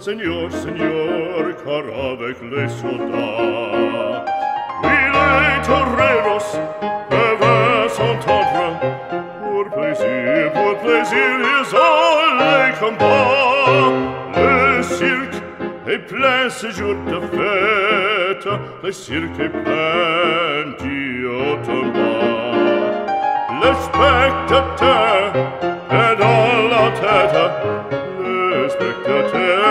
Seigneur, Seigneur, car avec les soldats, il est toreros, et s'entendre, pour plaisir, pour plaisir, ils ont les combats. Le cirque est plein ce jour de fête, le cirque est plein d'y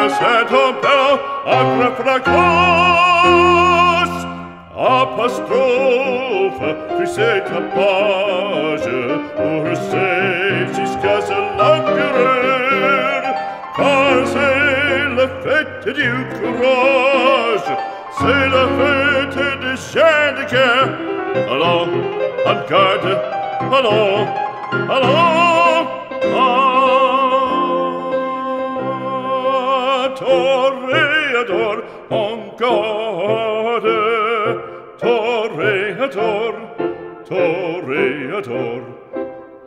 seto però agra fracos apostrophe friseta page or save sis casa langueur car c'est la fête du courage c'est la fête de Chandigarh allons en garde allons allons allons. toreador, on gode, toreador, toreador.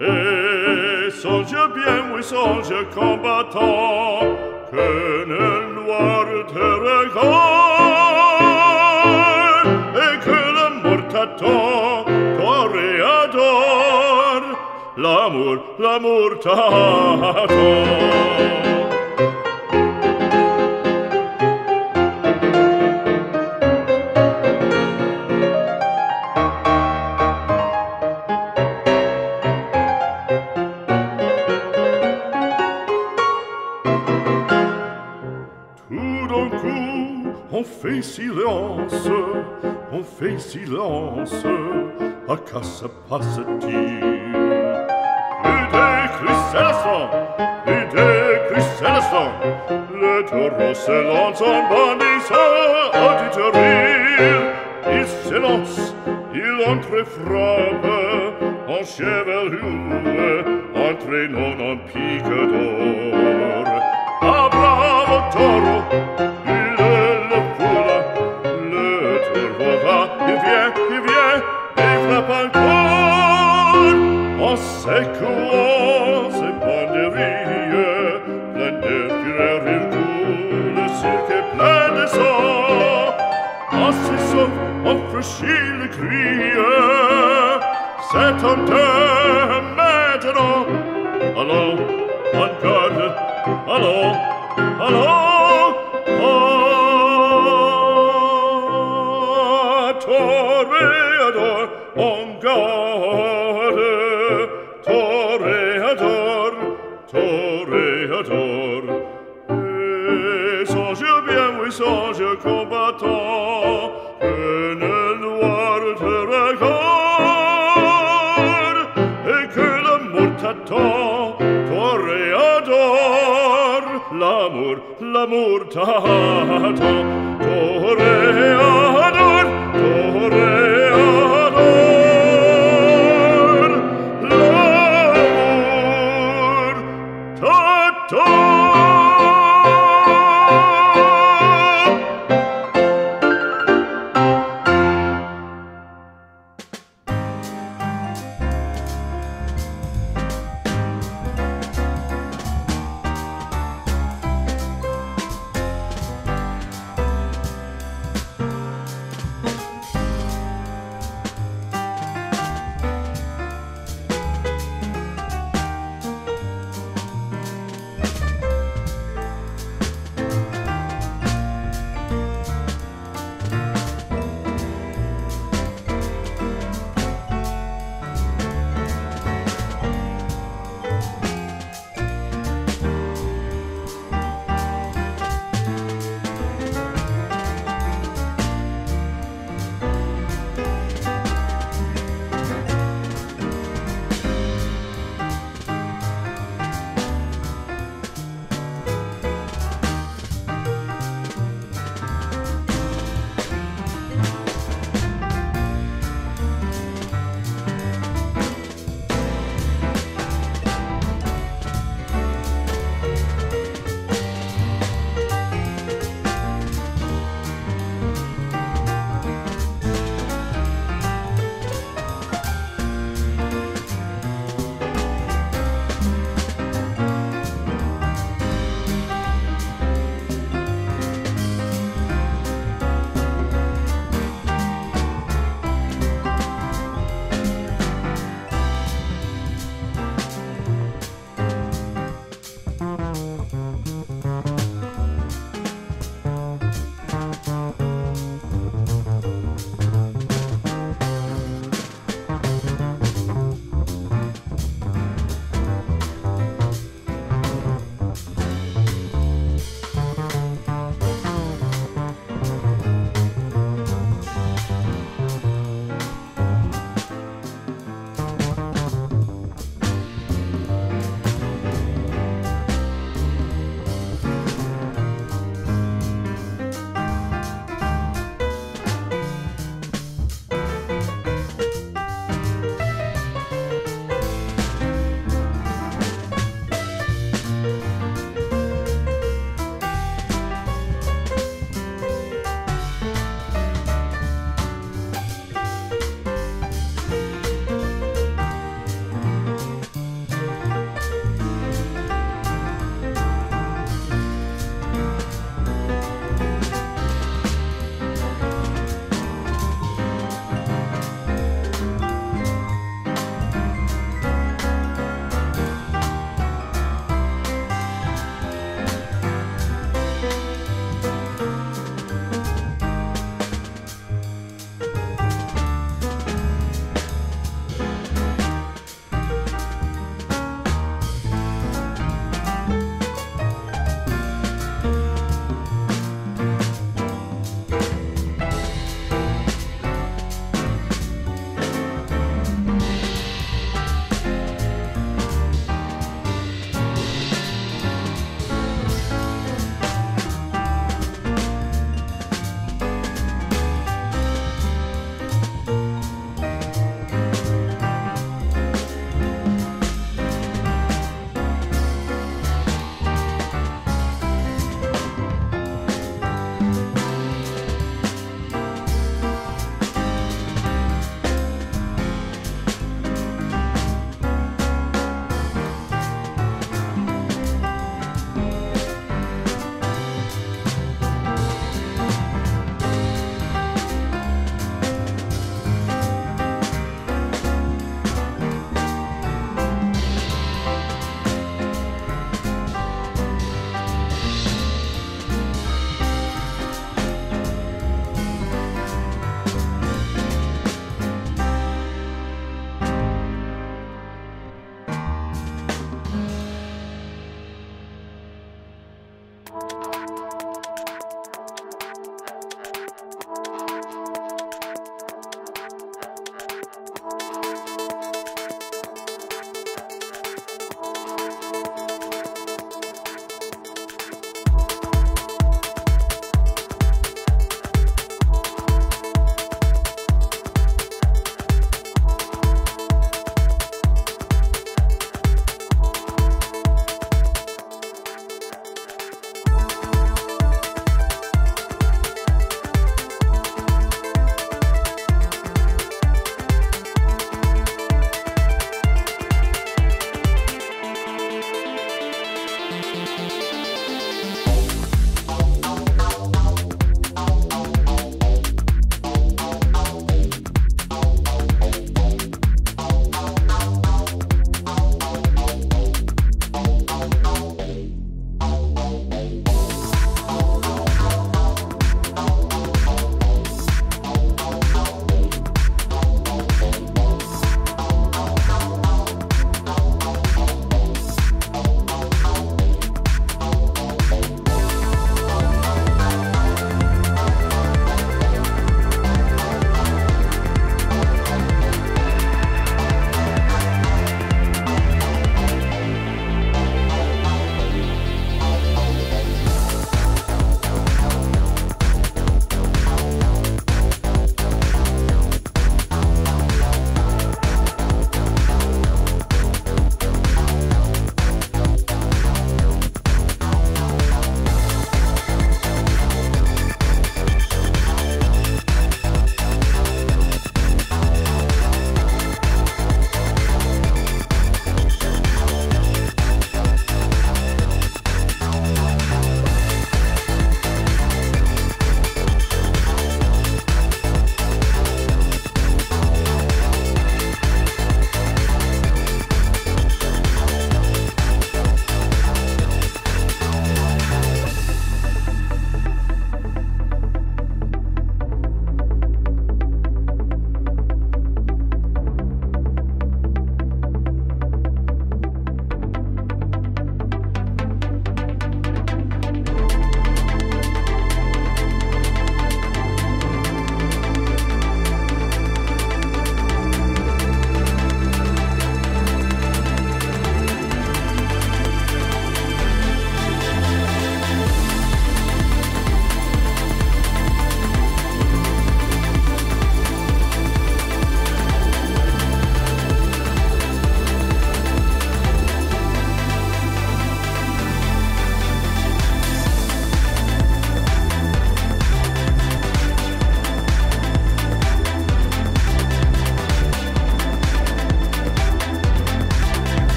Et songe bien, oui, songe, combattant, que nel noir te regarde, et que la mort t'attend, toreador, l'amour, l'amour t'attend. fait silence, on fait silence, à quoi se passe-t-il Ludec, Ludec, Lucellaston, le taureau s'élance en bandissant à du terril. Il s'élance, il entre frappe, en chevelure, entraînant en pique d'or. Ah, bravo taureau, głowa i wie, i wie, i na balkon. O secuose banderie, plende firer virgule, cirque plende so. Assisov of verschiedene krie, set on te metro. Hallo, one. toreador, on gare, toreador, toreador. Et je bien, oui, je combattant, que ne noir te regarde, et que l'amour t'attend, toreador, l'amour, l'amour t'attend, toreador. Toreador, l'amor, t'adore.